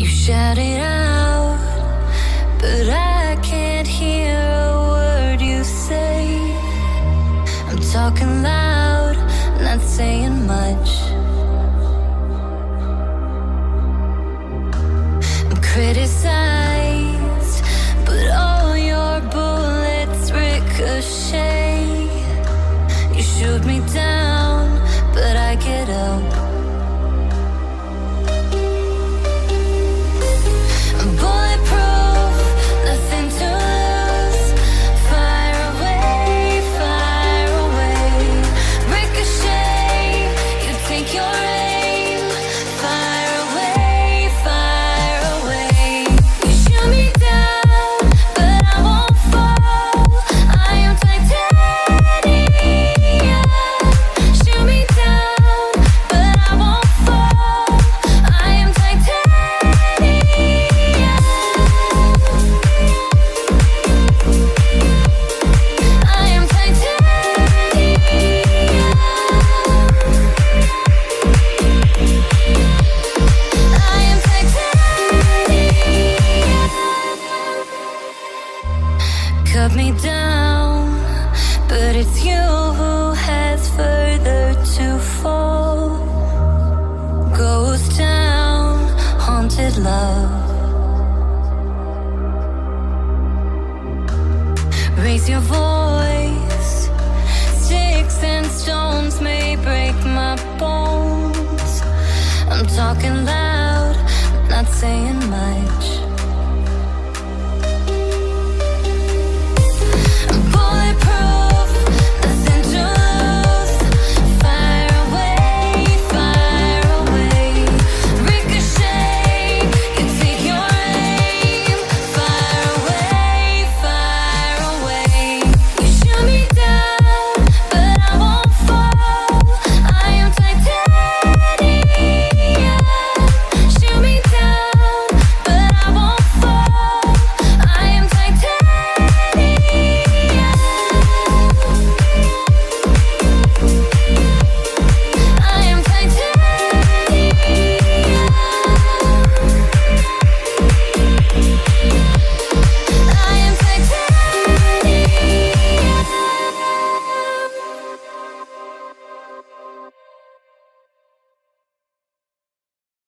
You shout it out, but I can't hear a word you say. I'm talking loud, not saying much. I'm criticized. love. Raise your voice. Sticks and stones may break my bones. I'm talking loud, not saying much.